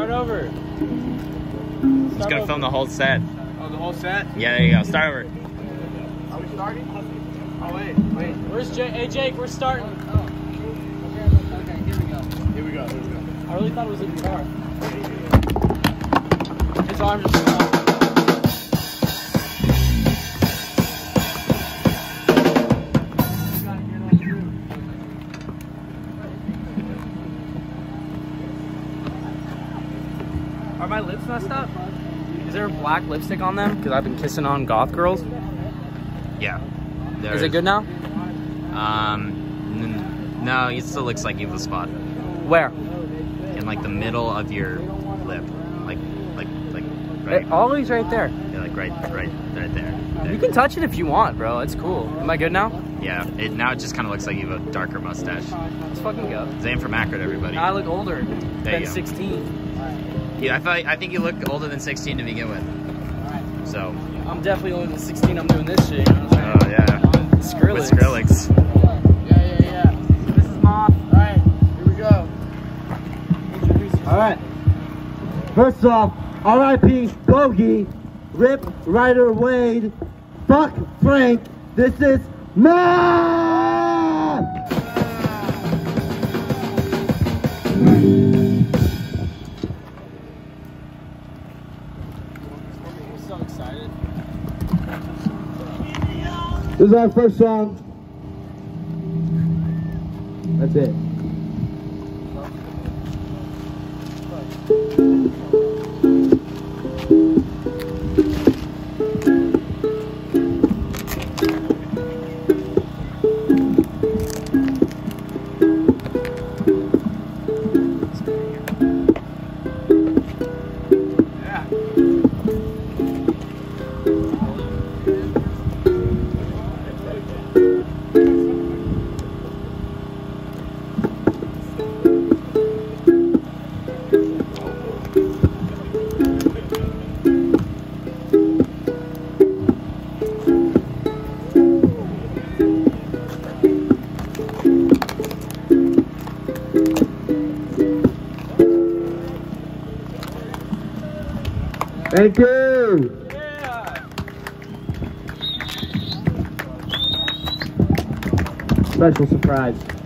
Start over. Just gonna film the whole set. Oh, the whole set? Yeah, there you go. Start over. Are we starting? Oh, wait, wait. Where's Jake? Hey, Jake, we're starting. Oh. oh. Okay, here we go. Here we go, here we go. I really thought it was a guitar. His arms are black lipstick on them? Because I've been kissing on goth girls. Yeah. Is it good now? Um, no, it still looks like you have a spot Where? in like the middle of your lip, like, like, like, right, Right. Always right there. yeah, like right, right, right there. You can touch it if you want, bro. It's cool. Am I good now? Yeah. It now it just kind of looks like you have a darker mustache. Let's fucking go. Zane from Akron, everybody. I look older There than you go. 16. Yeah, I, thought, I think you look older than 16 to begin with. So, I'm definitely older than 16. I'm doing this shit. You know what I'm oh yeah, saying? with Skrillex. Yeah, yeah, yeah. This is Moth. Alright, here we go. All right. First off, R.I.P. Bogey, Rip Ryder Wade, fuck Frank. This is Matt. This is our first song. That's it. Thank you. Yeah. Special surprise.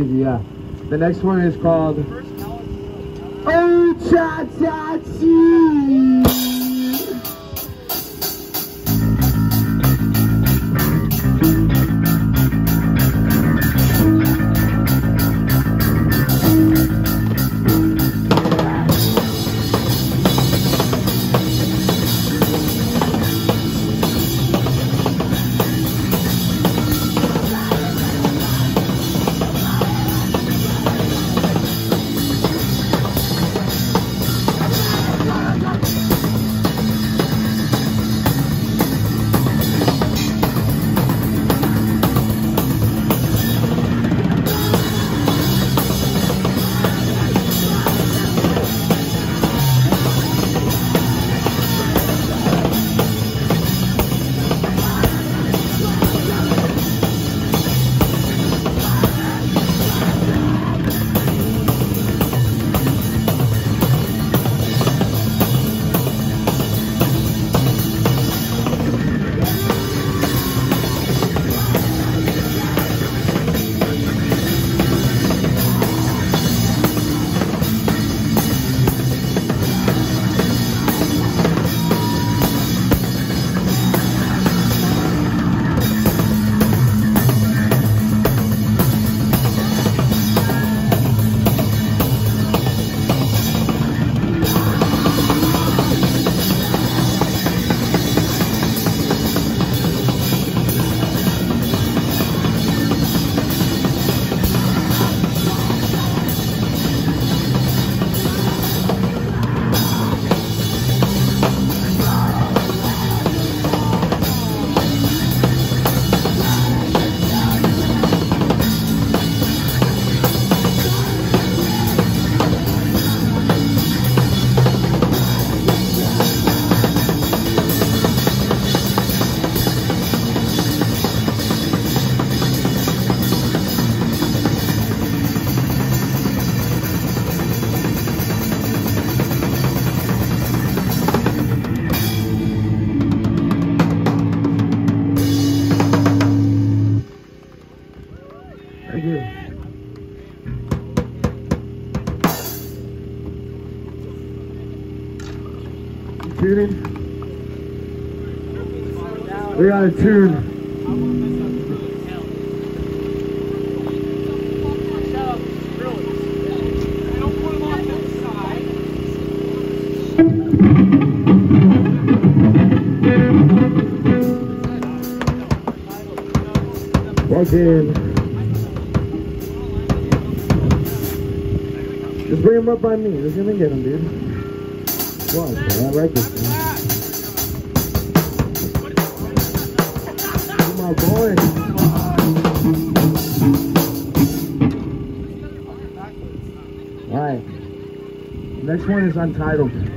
Gave yeah. The next one is called Oh Cha Cha Chee. We got a tune. Plug in. Just bring him up by me. We're gonna get him, dude. Watch. I like this. Come boy. All right. Next one is untitled.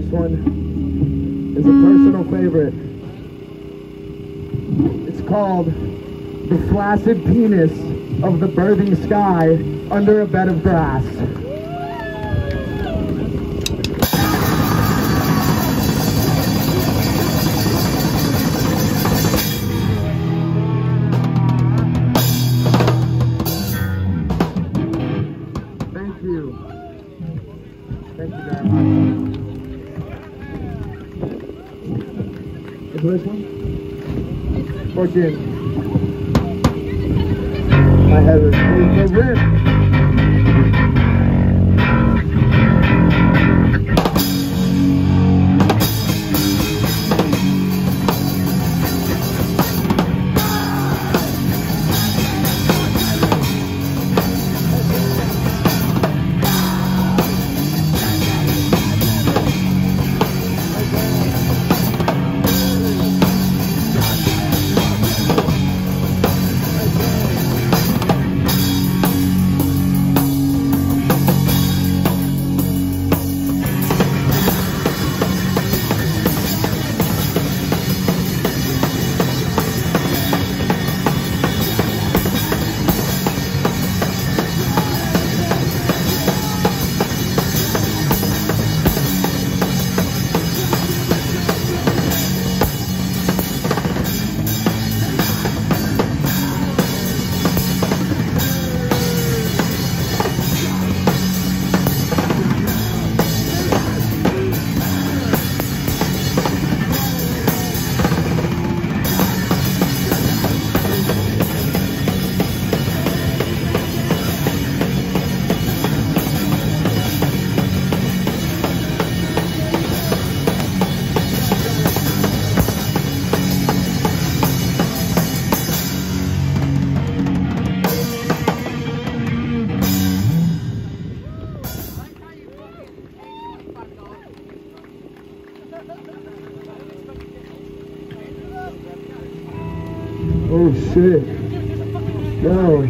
Next one is a personal favorite. It's called The Flaccid Penis of the Birthing Sky Under a Bed of Grass. Thank you. Thank you very much. This one? 14. My head is full of rip. Shit. Yo.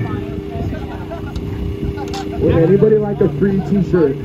Would anybody like a free t-shirt?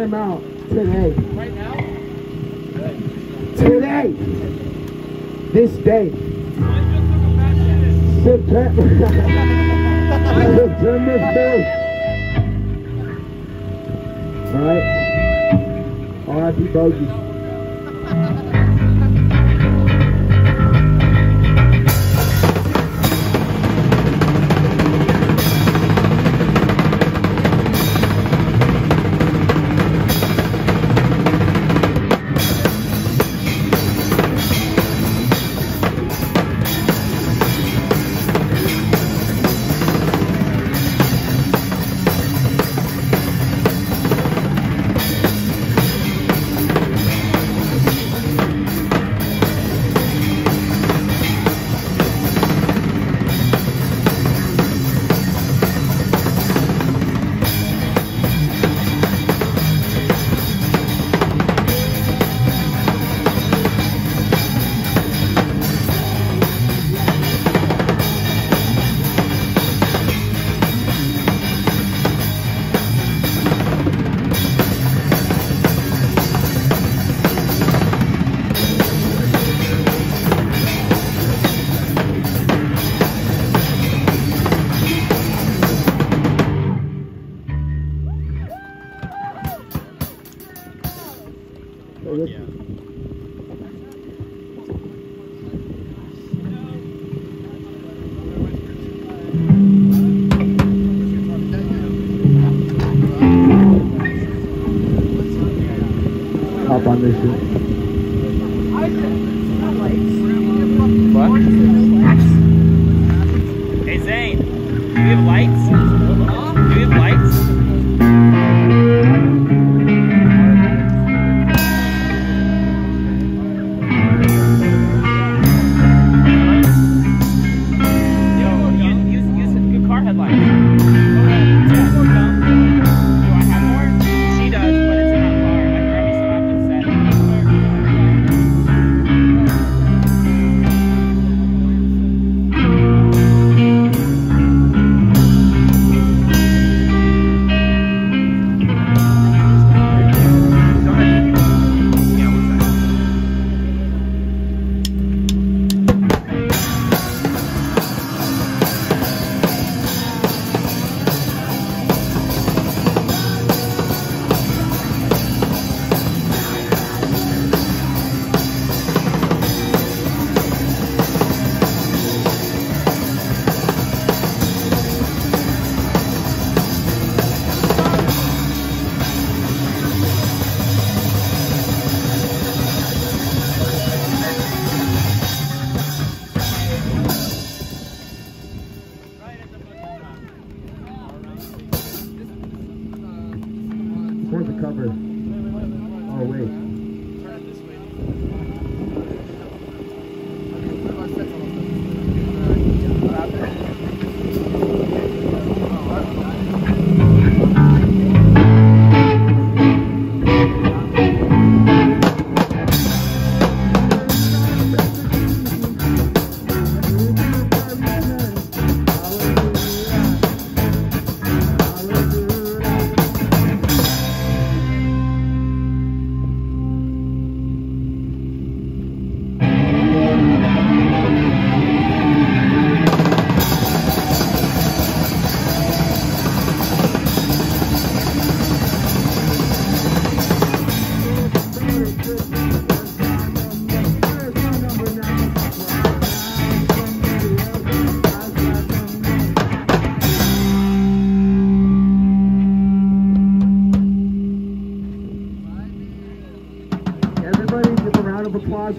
him out today. Right now? Today. This day. September. September 4th. Alright. RIP Bogey.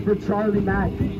for Charlie Mack.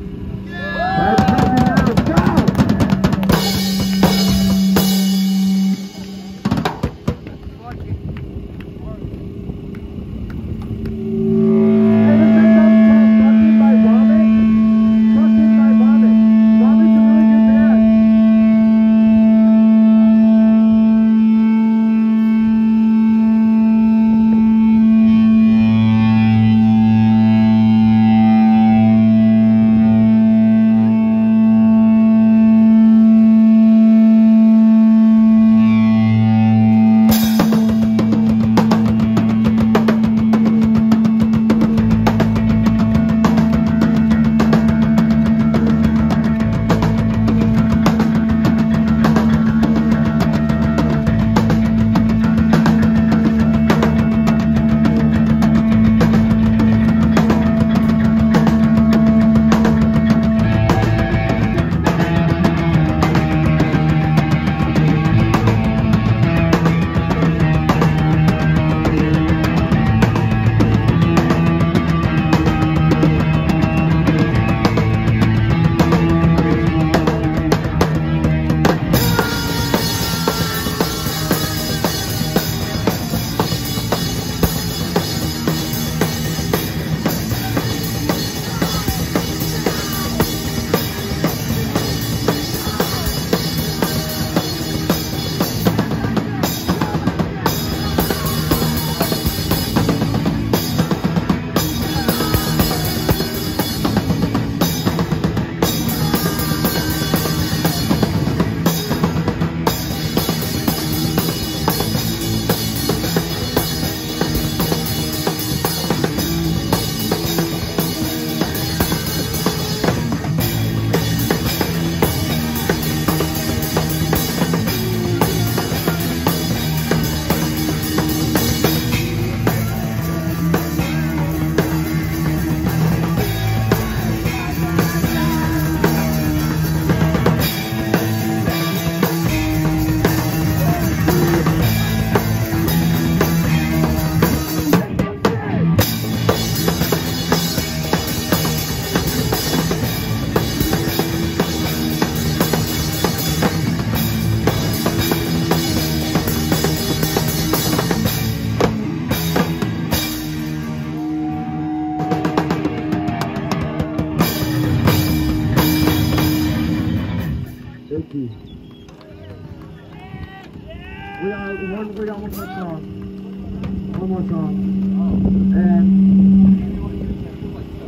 And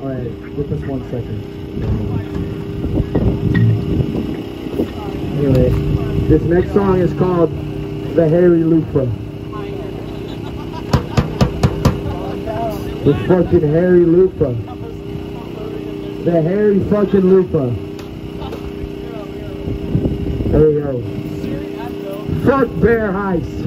all right, give us one second. Anyway, this next song is called "The Harry Lupa." The fucking Harry Lupa. The hairy fucking Lupa. There we go. Fuck Bear Heist.